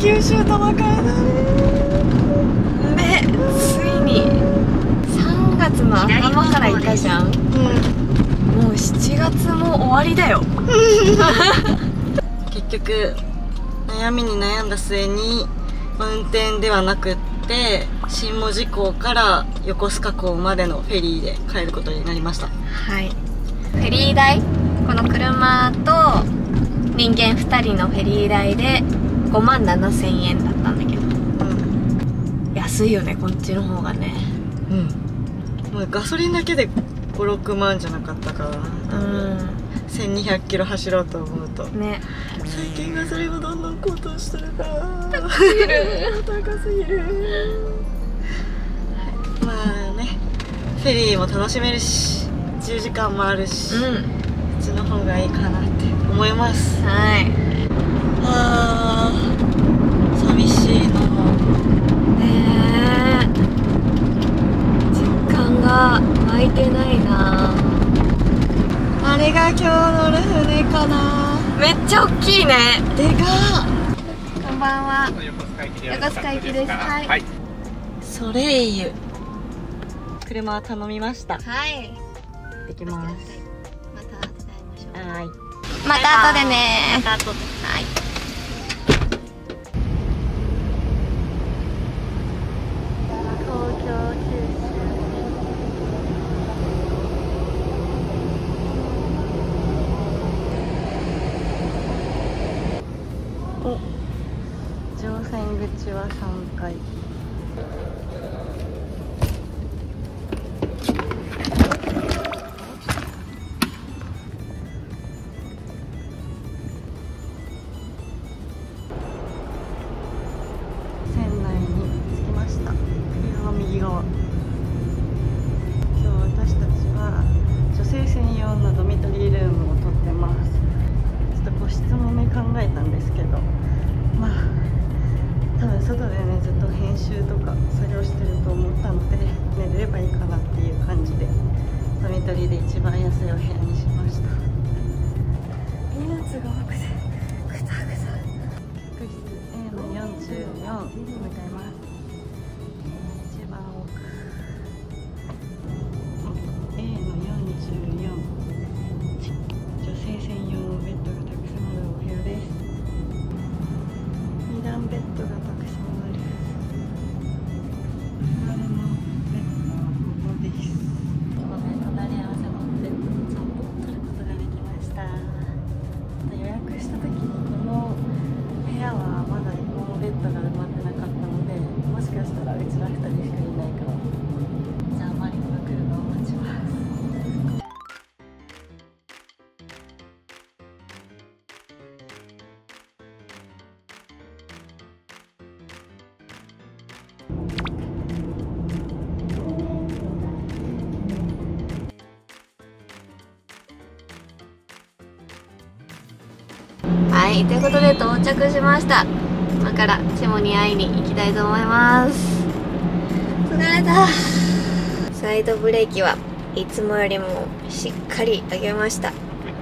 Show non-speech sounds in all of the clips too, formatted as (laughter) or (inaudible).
九州と別れだねでついに3月の頭からいたじゃん。うん。もう7月も終わりだよ。(laughs) 結局悩みに悩んだ末にまあ運転ではなくって新門司港から横須賀港までのフェリーで帰ることになりました。はい。フェリー代？この車と人間2人のフェリー代で5万7千円だったんだけど。うん。安いよねこっちの方がね。うん。もうガソリンだけで56万じゃなかったからうん。1200キロ走ろうと思うと。ね。最近ガソリンはどんどん高騰してるから。高すぎる。高すぎる、はい、まあね。フェリーも楽しめるし10時間もあるし、こうん。っちの方がいいかなって思います。はいあー寂しいな。ねえ。実感が湧いてないな。あれが今日乗る船かな。めっちゃ大きいね。でかっ。こんばんは。横須賀行きです。はい。はい。ソレイユ車頼みました。はい。できます。また後で会いましょう。はい。また後でねまた後で。はい東京九州お乗ちは3回。44にはいということで到着しました。今からチモに会いに行きたいと思います。疲れた。サイドブレーキはいつもよりもしっかり上げました。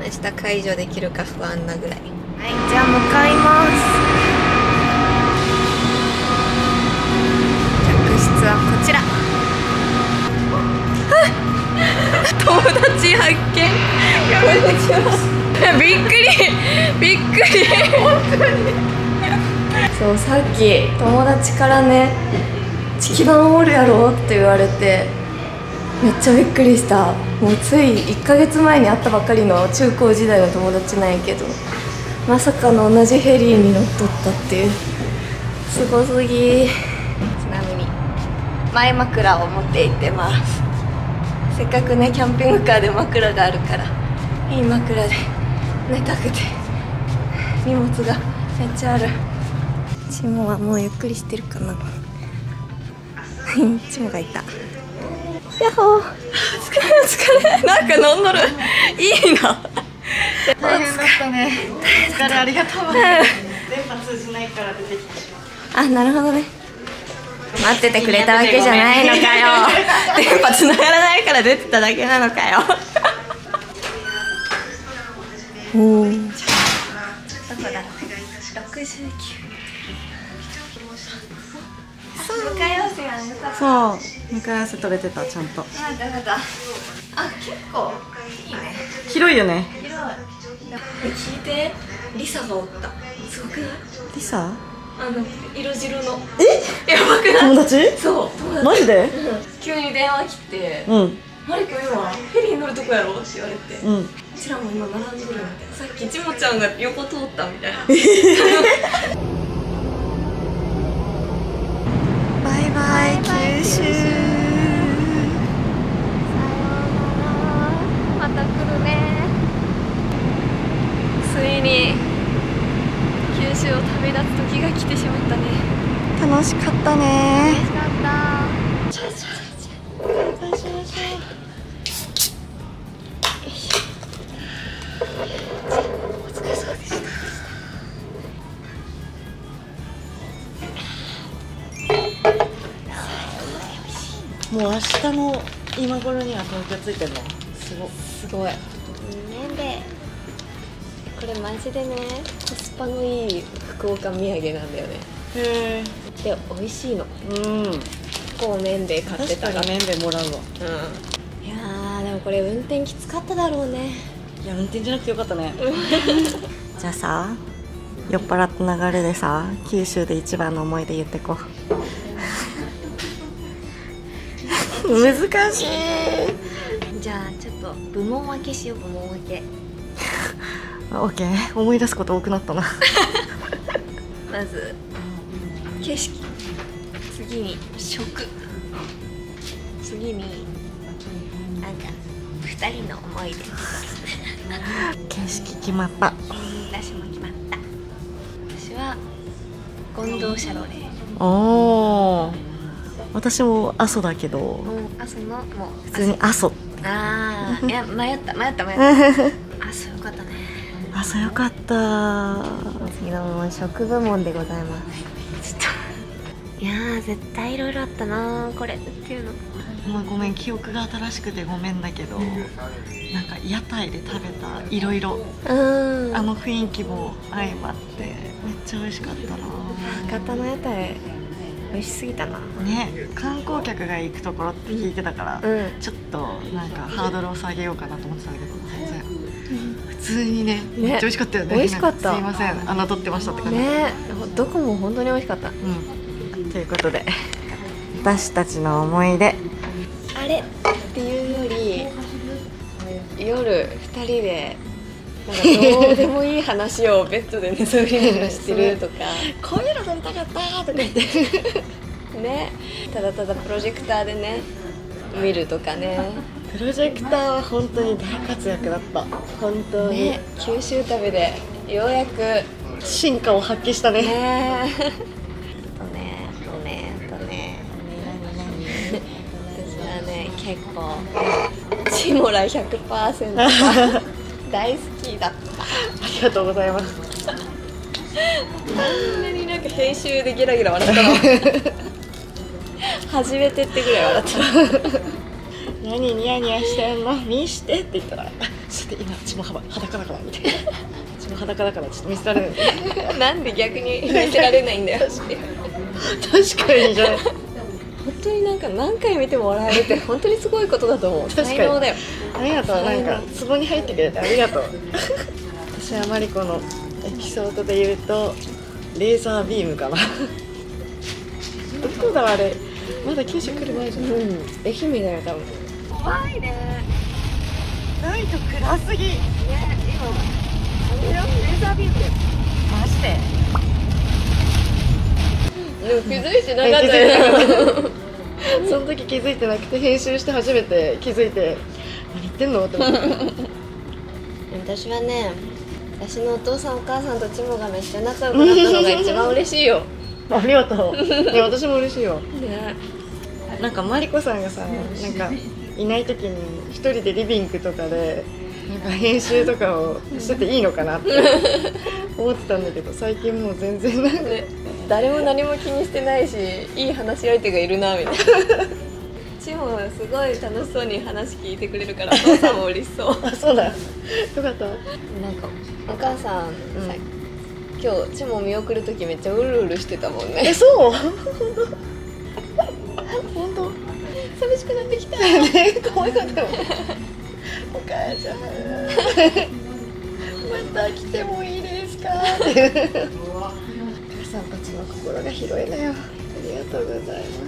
明日解除できるか不安なぐらい。はいじゃあ向かいます。客室はこちら。(laughs) 友達発見。こんにちは (laughs) びっくり。びっくり。そうさっき友達からね「チキバンおるやろ?」って言われてめっちゃびっくりした。もうつい1ヶ月前に会ったばかりの中高時代の友達なんやけどまさかの同じフェリーに乗っとったっていう。すごすぎ。ちなみに前枕を持って行ってます。せっかくねキャンピングカーで枕があるからいい枕で。寝たくて。荷物がめっちゃある。チモはもうゆっくりしてるかな。(laughs) チモがいた。やっほー。疲れ疲れなんか飲んどる。いいな。大変だったね。お疲れありがとう。電波通じないから出てきてしまっあなるほどね。待っててくれたわけじゃないのかよ。電波繋がらないから出てただけなのかよおおどこだ69向かい合わせやんよかったそう。向かい合わせ取れてたちゃんと。あだだだ。あ結構いいね。広い。よね広い。聞いて。リサがおった。すごくない？リサ？あの色白の。え？やばくない？友達？そう友達。マジで？(laughs) 急に電話来て。うん「マリコ今フェリー乗るとこやろ?」って言われて、ううんちらも今並んどる。みたいなさっきちもちゃんが横通ったみたいな (laughs) もう明日の今頃には東京着いてんの。すごすごい。ね。でこれマジでねコスパのいい福岡土産なんだよね。へえで美味しいの。うん。こう麺で買ってたから麺でもらうわ。うん。いやーでもこれ運転きつかっただろうね。いや運転じゃなくてよかったね。(laughs) じゃあさ酔っ払った流れでさ九州で一番の思い出言ってこう難しい。じゃあちょっと部門分けしよう部門分け。(laughs) オッケー。思い出すこと多くなったな。(laughs) まず景色。次に食。次になんか2人の思い出。景色決まった。私も決まった。私は権藤シャロレ。ーおー私も阿蘇だけどもう阿蘇のもう普通に阿蘇。ああいや迷った迷った迷った。(laughs) 阿蘇よかったね。阿蘇よかった。次の部門食部門でございます。ちょっといやー絶対いろいろあったなこれっていうの。まあごめん記憶が新しくてごめんだけどなんか屋台で食べたいろいろうん。あの雰囲気も相まってめっちゃ美味しかったな。博多の屋台美味しすぎたな。ね観光客が行くところって聞いてたから、うん。ちょっとなんかハードルを下げようかなと思ってたんだけど全然。普通にねめっちゃ美味しかったよね美味しかった。すいません。侮ってましたって感じ、ね。どこも本当に美味しかった。うん。ということで私たちの思い出。あれっていうより夜2人でなんかどうでもいい話をベッドで寝そべりながらしてるとか。こういうの撮りたかったとか言ってね。ただただプロジェクターでね見るとかね。プロジェクターは本当に大活躍だった。本当に、ね。九州旅でようやく。ね進化を発揮したね。えとねとねとね私はね結構チモラ100%が大好きだった。ありがとうございます。こんなになんか編集でゲラゲラ笑ったの。初めてってぐらい笑った。何ニヤニヤしてんの？見してって言ったらあちょっと今血も裸だからみたいな。血も裸だからちょっと見せられない。なんで逆に見せられないんだよ。確かに。じゃ本当になんか何回見ても笑えるって本当にすごいことだと思う。才能だよありがとう。なんか壺に入ってくれてありがとう。私はマリコのエピソードで言うとレーザービームかな。(laughs) どこだあれ？まだ九州来る前じゃんうん。愛媛だよ多分。怖いね。ライト暗すぎ。ね今。あれよレーザービームマジで。でも気づいてなかったよ。(laughs) (laughs) その時気づいてなくて編集して初めて気づいてってんのって思って私はね私のお父さんお母さんとチモがめっちゃ仲良くなったのが一番嬉しいよ。ありがとう。いや私も嬉しいよねなんかマリコさんがさなんかいない時に一人でリビングとかでなんか編集とかをしてていいのかなって。思ってたんだけど最近もう全然なんか。ね誰も何も気にしてないしいい話し相手がいるなみたいなチモはすごい楽しそうに話聞いてくれるから (laughs) お父さんも嬉しそう。あそうだよかったなんかお母さん、うん。さ今日チモ見送る時めっちゃうるうるしてたもんね。えそう？(laughs) 本当？寂しくなってきた。ね可愛かったよ。お母ちゃん。また来てもいいですか？(laughs) って母さんたちの心が広いのよ。ありがとうございます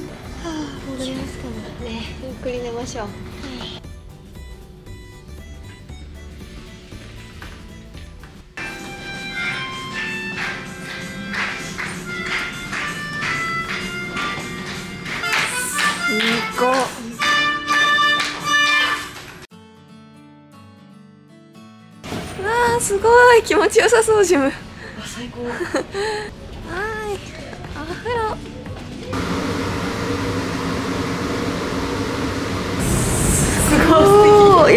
ゆっくり寝ましょう。行こうわあすごい。気持ちよさそうジム。最高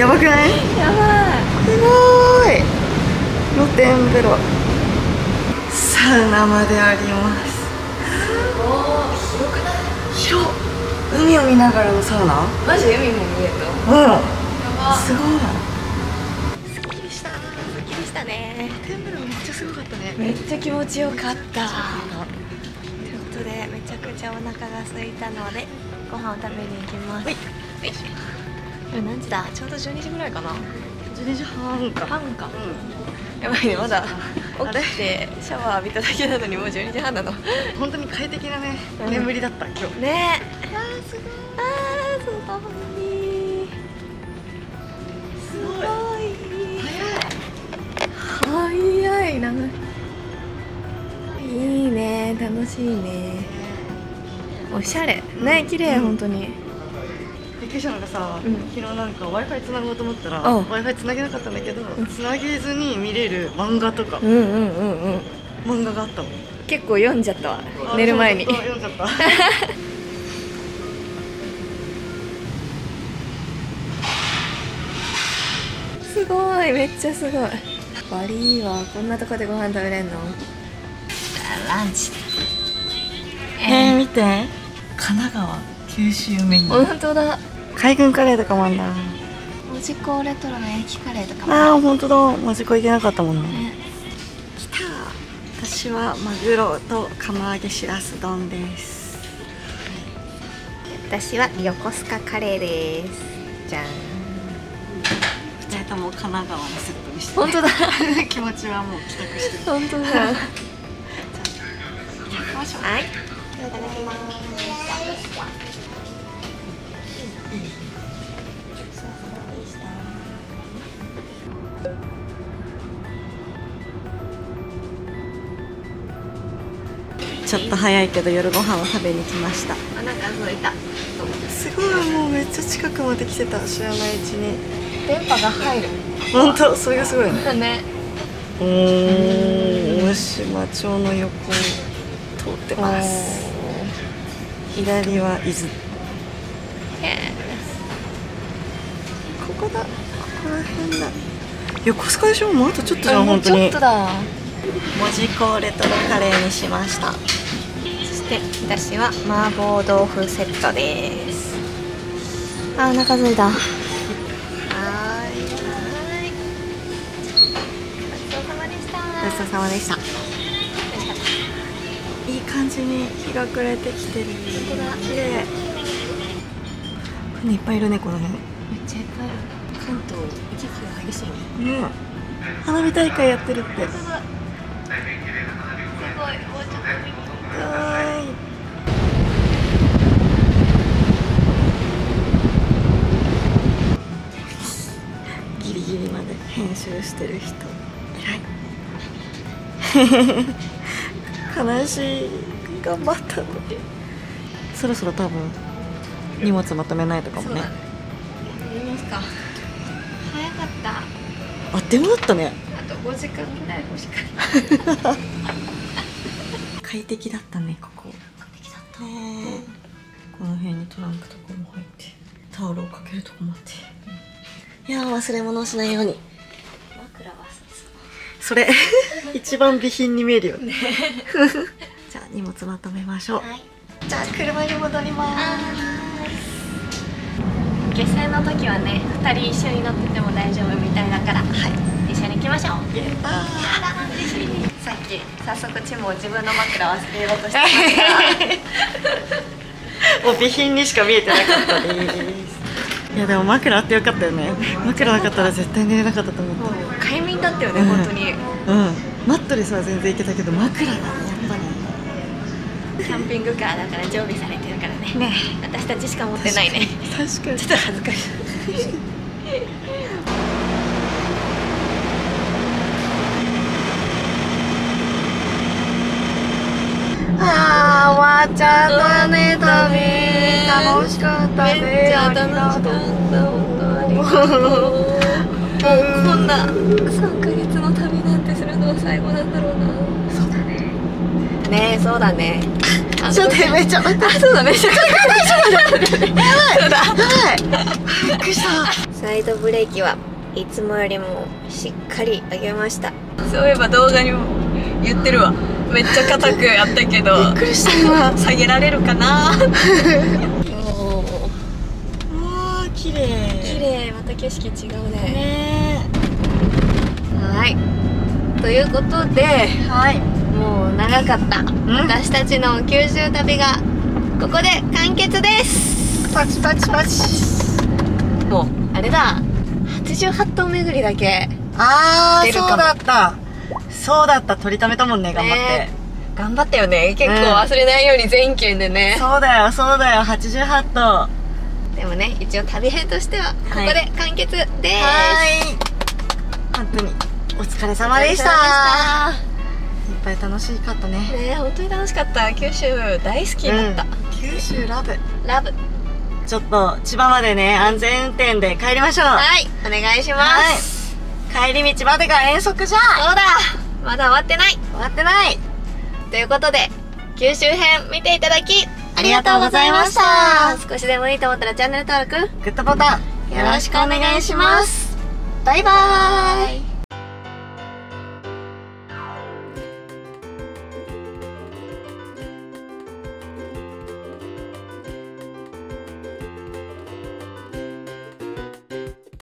やばくない？やばい。すごい。露天風呂。サウナまであります。広くない？広海を見ながらのサウナ？マジ海も見えた。うん。やば。すごい。すっきりした。すっきりしたね。露天風呂めっちゃすごかったね。めっちゃ気持ちよかった。ということでめちゃくちゃお腹が空いたのでご飯を食べに行きます。はい今何時だ？ちょうど12時ぐらいかな。12時半か。半か。うやばいねまだ。起きてシャワー浴びただけなのにもう12時半なの。ん本当に快適なねうん。眠りだった今日。ね。あーすごい。あーすごい。すごい早い。長いいいね楽しいね。おしゃれ。ね綺麗本当にびっくりしたのがさ、うん。昨日なんか w i f i つなごうと思ったらうん。W i f i つなげなかったんだけど、つなげずに見れる漫画とか、うんうんうんうん。漫画があったもん。結構読んじゃったわ寝る前に。読んじゃった。(laughs) すごいめっちゃすごい。バリいいわこんなとこでご飯食べれんの？ランチ。えー、見て。神奈川九州メニュー。本当だ海軍カレーとかもあんだ。門司港レトロの焼きカレーとかも。ああ本当だ。マジコ行けなかったもんね。ね。来た。私はマグロと釜揚げしらす丼です。私は横須賀カレーです。じゃん。二人とも神奈川のセットにして、本当だ。(laughs) 気持ちはもう帰宅してる。本当だ。行きましょうはい。いただきます早いけど夜ご飯を食べに来ました。お腹空いた。すごいもうめっちゃ近くまで来てた知らないうちに。電波が入る。本当？それがすごいね。ね。おー大島町の横を通ってます。左は伊豆。ここだ。ここら辺だ。横須賀でしょ？もうあとちょっとじゃん本当に。ちょっとだ。文字工レトロカレーにしました。そして私は麻婆豆腐セットです。あお腹空いた。はーい。ごちそうさまでした。ごちそうさまでした。いい感じに日が暮れてきてる。当だ。綺麗船いっぱいいるねこの辺。めっちゃいっぱいある。関東行き来が激しいね。ね花火大会やってるってギリまで編集してる人。偉い。悲しい。頑張ったのそろそろ多分荷物まとめないとかもね。やりますか。早かった。あっという間だったね。あと5時間ぐらい欲しか。った快適だったねここ。快適だった。ねこの辺にトランクとかも入ってタオルをかけるとこもあっていやー忘れ物をしないように。枕はそれ (laughs) 一番備品に見えるよね。(laughs) じゃあ荷物まとめましょう、はい。じゃあ車に戻ります。下船の時はね2人一緒に乗ってても大丈夫みたいだから。はい。一緒に行きましょう。さっき早速チも自分の枕忘れようとしてました (laughs) もう備品にしか見えてなかったですいやでも枕あってよかったよね。枕なかったら絶対寝れなかったと思っ快眠だったよね、うん。本当に。たうん。マットレスは全然いけたけど枕がねやっぱり。キャンピングカーだから常備されてるからね。ね。私たちしか持ってないね。確かに。ちょっと恥ずかしい。あー終わっちゃったね旅楽しかったね。めっちゃ楽しかった本当ありがとうもうこんな3ヶ月の旅なんてするのは最後なんだろうな。そうだね。ね。えそうだね。ちょっとめっちゃ待って。あそうだめっちゃそうだびっくりした。サイドブレーキはいつもよりもしっかり上げました。そういえば動画にも言ってるわめっちゃ硬くやったけどびっくりした今下げられるかなうわー (laughs) 綺麗。綺麗。また景色違うね。ねはい。ということではい。もう長かった。私たちの九州旅がここで完結です。パチパチパチ。もうあれだ。88頭巡りだけあー出るかも。そうだったそうだった取りためたもんね頑張って、ね頑張ったよね。結構忘れないように全県でね、そうだよそうだよ88頭。はでもね一応旅編としてはここはいで完結です、ーい。本当にお疲れ様でした。いっぱい楽しかったね。ね本当に楽しかった。九州大好きだった、うん。九州ラブ。ラブ。ちょっと千葉までね安全運転で帰りましょう。はいお願いします、帰り道までが遠足じゃ。そうだまだ終わってない。終わってない。ということで九州編見ていただきありがとうございました。少しでもいいと思ったらチャンネル登録グッドボタンよろしくお願いします。バイバーイ